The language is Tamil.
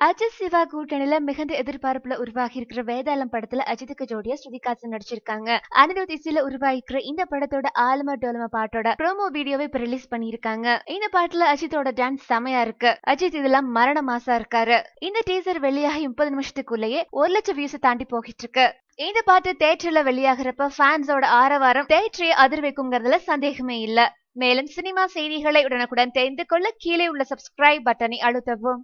அஜித் சிவா கூட்டணியில மிகுந்த எதிர்பார்ப்புல உருவாகி இருக்கிற வேதாளம் படத்துல அஜித்துக்கு ஜோடியா ஸ்ருதிகாசன் நடிச்சிருக்காங்க. அனிருத் இசையில உருவாகிக்கிற இந்த படத்தோட ஆலும டோலம பாட்டோட ப்ரோமோ வீடியோவை இப்ப ரிலீஸ் பண்ணிருக்காங்க இந்த பாட்டுல அஜித்தோட டான்ஸ் செமையா இருக்கு. அஜித் இதெல்லாம் மரண மாசா இருக்காரு. இந்த டீசர் வெளியாகி முப்பது நிமிஷத்துக்குள்ளேயே ஒரு லட்சம் வியூஸ் தாண்டி போகிட்டு இருக்கு இந்த பாட்டு தேட்டர்ல வெளியாகிறப்ப ஃபேன்ஸோட ஆரவாரம் தேட்டரை அதிர் வைக்குங்கிறதுல சந்தேகமே இல்ல. மேலும் சினிமா செய்திகளை உடனுக்குடன் தெரிந்து கொள்ள கீழே உள்ள சப்ஸ்கிரைப் பட்டனை அழுத்தவும்.